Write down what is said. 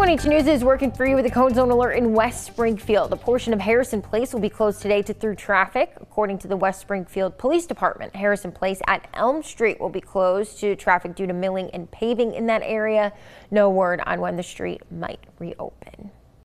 22 News is working for you with a cone zone alert in West Springfield. A portion of Harrison Place will be closed today to through traffic. According to the West Springfield Police Department, Harrison Place at Elm Street will be closed to traffic due to milling and paving in that area. No word on when the street might reopen.